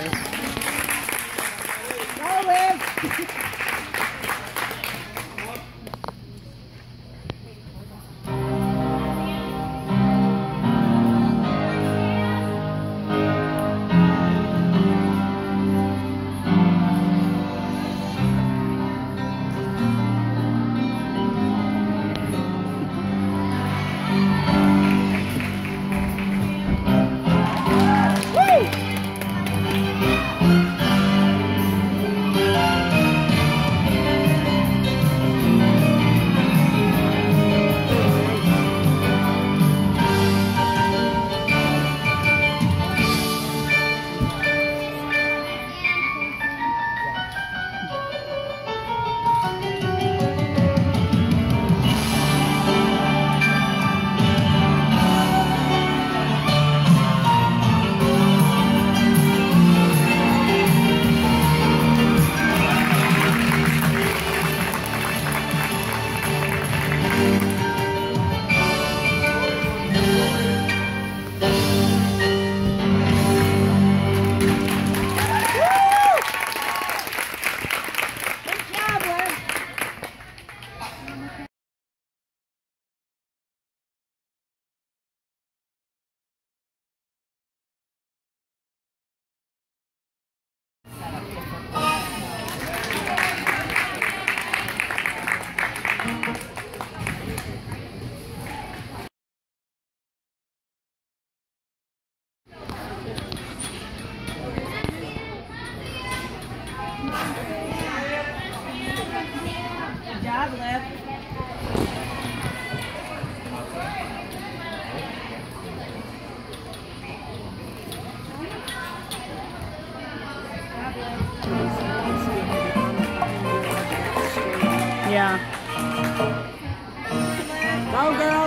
Go, Liz! left. Yeah. Go, girl.